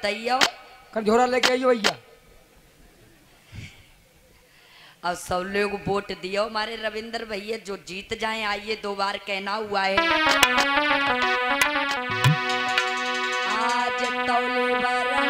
बताइयो। कर झोरा लेके आइयो भैया। अब सब लोग वोट दियो। हमारे रविंद्र भैया जो जीत जाए आइए दो बार कहना हुआ है। आज तौले बरन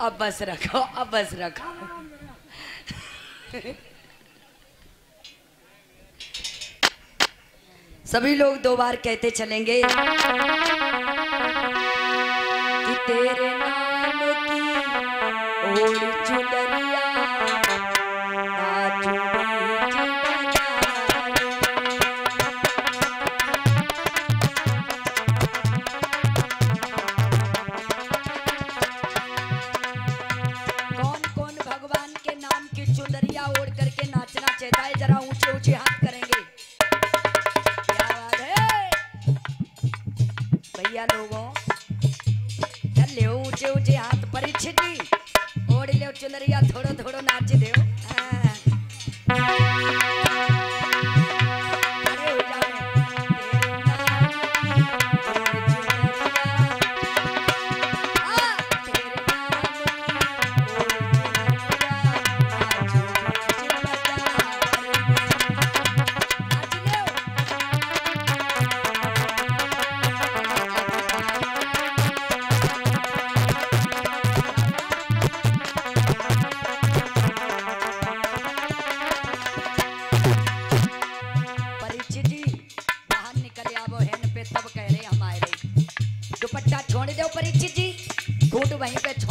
अब बस रखो अब बस रखो। सभी लोग दो बार कहते चलेंगे कि तेरे हाथ पर छिटी। चुनरिया छोड़ दो परीक्षित जी। घूट वहीं पे छोड़